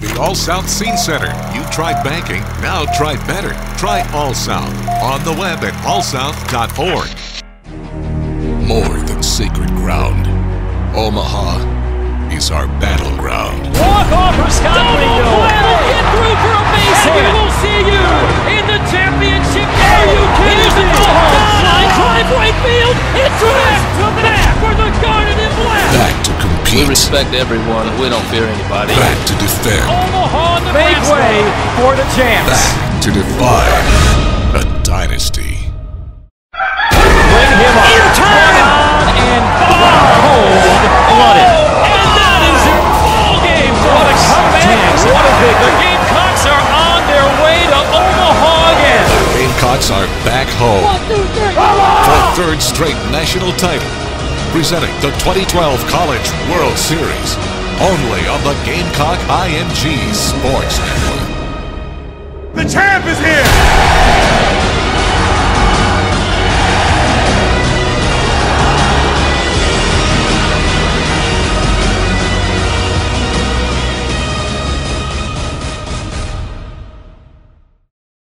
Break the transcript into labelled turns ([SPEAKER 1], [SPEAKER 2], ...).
[SPEAKER 1] The All South Scene Setter. You tried banking, now try better. Try All South on the web at allsouth.org. More than sacred ground, Omaha is our battleground.
[SPEAKER 2] Walk off to
[SPEAKER 1] compete.
[SPEAKER 3] We respect everyone. We don't fear anybody.
[SPEAKER 1] Back to defend.
[SPEAKER 2] Omaha, Nebraska!
[SPEAKER 4] Make way for the champs!
[SPEAKER 1] Back to defy a dynasty.
[SPEAKER 4] Bring him up.
[SPEAKER 2] In time!
[SPEAKER 4] And cold-blooded.
[SPEAKER 2] And that is your ball game!
[SPEAKER 4] What a comeback! What a
[SPEAKER 2] big
[SPEAKER 4] The!
[SPEAKER 2] Gamecocks are on their way to Omaha again!
[SPEAKER 1] The Gamecocks are back home for third straight national title. Presenting the 2012 College World Series. Only on the Gamecock IMG Sports Network.
[SPEAKER 5] The champ is here!